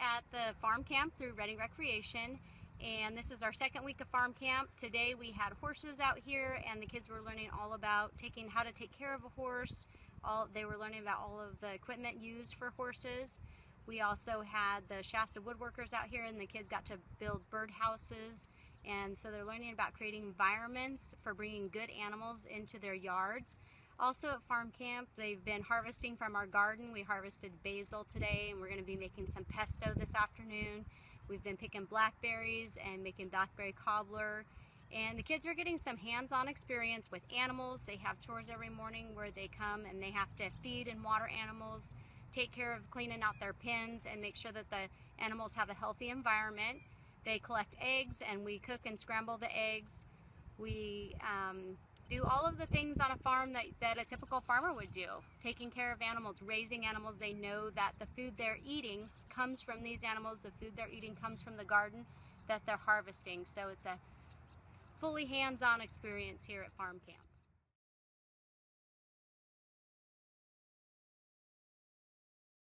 at the farm camp through Redding Recreation and this is our second week of farm camp. Today we had horses out here and the kids were learning all about taking how to take care of a horse. All They were learning about all of the equipment used for horses. We also had the Shasta woodworkers out here and the kids got to build bird houses and so they're learning about creating environments for bringing good animals into their yards. Also at farm camp, they've been harvesting from our garden. We harvested basil today and we're going to be making some pesto this afternoon. We've been picking blackberries and making blackberry cobbler. And the kids are getting some hands-on experience with animals. They have chores every morning where they come and they have to feed and water animals, take care of cleaning out their pens and make sure that the animals have a healthy environment. They collect eggs and we cook and scramble the eggs. We um, do all of the things on a farm that, that a typical farmer would do. Taking care of animals, raising animals. They know that the food they're eating comes from these animals. The food they're eating comes from the garden that they're harvesting. So it's a fully hands-on experience here at farm camp.